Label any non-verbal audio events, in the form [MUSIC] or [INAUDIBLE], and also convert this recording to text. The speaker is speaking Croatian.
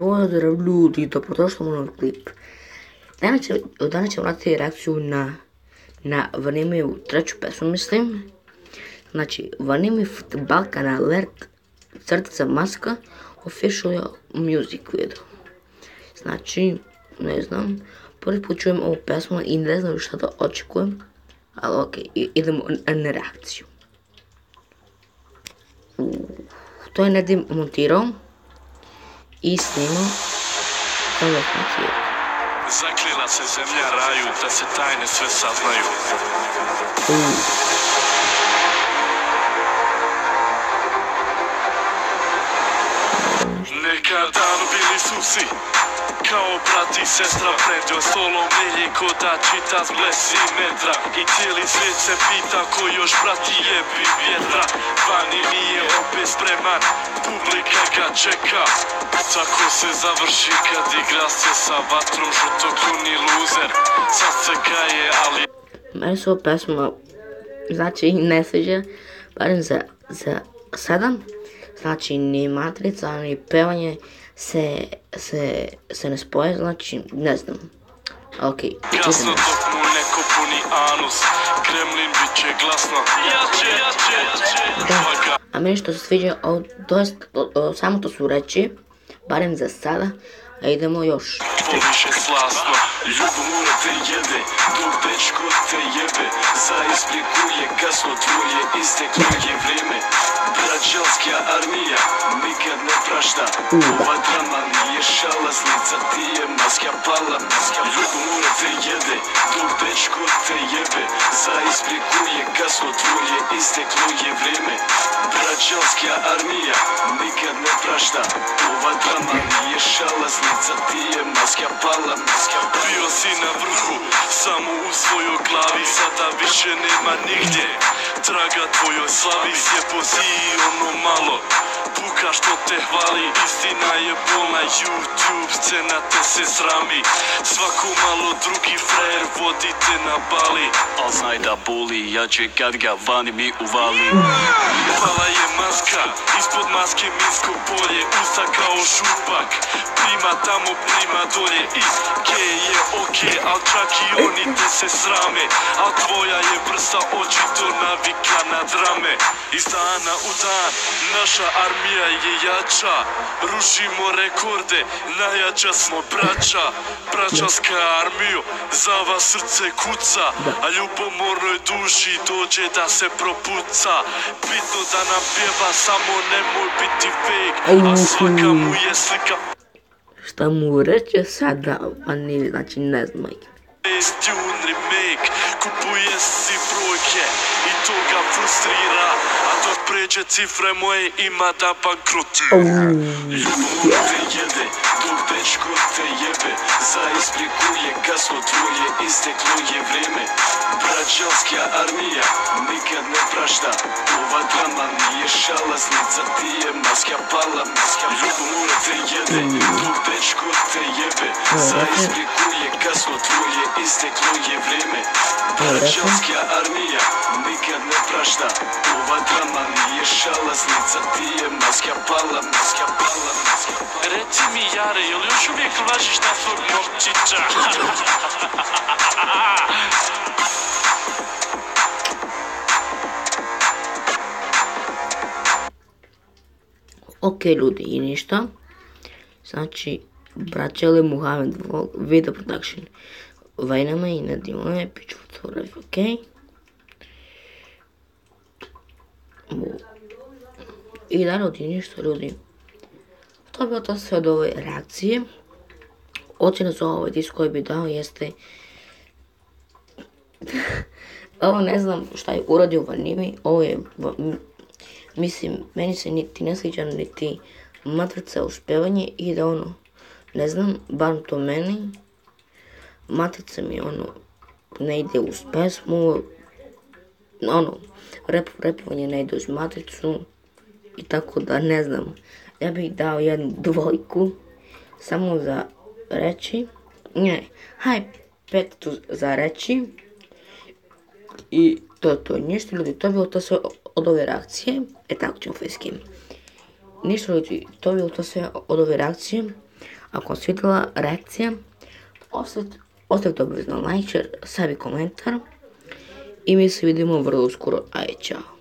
Pozdrav ljudi, dobrodošli u novi klip. Danas, će, danas ćemo raditi reakciju na, na Vanimiju treću pesmu, mislim. Znači, Vanimi Balkan Alert, crtica maska, official music video. Znači, ne znam, prvi put čujem ovu pesmu i ne znam šta da očekujem, ali okej, idemo na reakciju. To je Nedim montirao i snimao samo montirao. Zaklila se zemlja raju, da se tajne sve saznaju. Nekad dan bili su kao brat i sestra pređo Solo melje ko da čita s blesi metra. I cijeli svijet se pita ko još prati jebi vjetra Vani nije opet spreman, publika ga čeka. Tako se završi kad igra se sa vatrom Žutokruni luzer, sad se kaje ali Meni ova pesma znači ne sviđa, barem za, za sada. Znači ni matrica, ni pevanje se, se, se ne spoje, znači ne znam. Ok, Jasno dok mu neko puni anus Kremlin bit će glasno Jače, jače, jače Da. A meni što se sviđa, o, o, o, samo to su reći, barem za sada, a idemo još. Poviše slasno Ljubomora te jede Dok dečko te jebe Za ispriku je kasno Tvoje isteklo je vrijeme Brađanska armija Nikad ne prašta Ova drama nije šalaznica Ti je maska pala Ljubomora te jede Dok dečko прекрасно твоје истекло е време. Граѓанска армија никад не прашта. Ова драма не е шалазница, ти е маска пала маска. Био си на врху, само у својо глави. Сада више нема нигде. Traga tvojoj slavi Slijepo si i ono malo. Puka što te hvali Istina je bolna. YouTube Scena te se srami. Svako malo drugi frajer Vodi te na bali. Al znaj da boli Jače kad ga vani mi uvali Maska Ispod maske minsko polje Usta kao župak Prima tamo, prima dolje I ge je okej Al čak i oni te se srame. Al tvoja je vrsta očito navika na drame. Iz dana u dan Naša armija je jača. Rušimo rekorde Najjača smo braća. Braćanska armiju Za vas srce kuca. A ljubomornoj duši dođe da se propuca. Bitno da nam pjeva Samo nemoj biti fake A svaka mu je slika Šta mu reče sada, pa ni, znači ne znam. majke. Jest tune remake Kupuje si brojke I to ga frustrira A dok pređe cifre moje ima da bankrotira Ljubomor te jede Dok dečko te jebe Za ispriku je gasno tvoje Isteklo je vrijeme Brađanska armija Nikad ne prašta. Ova drama nije šalaznica Ti je maska. Pala Ljubomor te jede Dok dečko te jebe. Za ispriku je gasno tvoje Isteklo je vrijeme Brađanska armija Nikad ne prašta. Ova drama nije šalaznica Ti je maska pala Maska pala maska pala Reci mi Jare, jel još uvijek važiš na svog momčića? [LAUGHS] Ok ljudi i ništa. Znači, braćele Muhammed video production. Vajnama i nadimove, piću fotografiju, ok? I da ljudi, ništa ljudi. To je bilo to sve od ove reakcije. Ocjena za ovaj disk koji bi dao jeste... [LAUGHS] Ovo ne znam šta je uradio Vanimi, ovo je, mislim, meni se niti ne sviđa niti matrica uspevanje i da ono, ne znam, bar to meni, matrica mi ono, ne ide uz pesmu, ono, rap, rapovanje ne ide uz matricu i tako da ne znam, ja bih dao jednu dvojku samo za reći, ne, haj petu za reći, i to je to, ništa ljudi, to je bilo to sve od ove reakcije. E tako ćemo fejskim. Ništa ljudi, to je bilo to sve od ove reakcije. Ako vam svidjela reakcija, ostavite, ostavite like, share, sebi komentar. I mi se vidimo vrlo uskoro. Ajde, čao.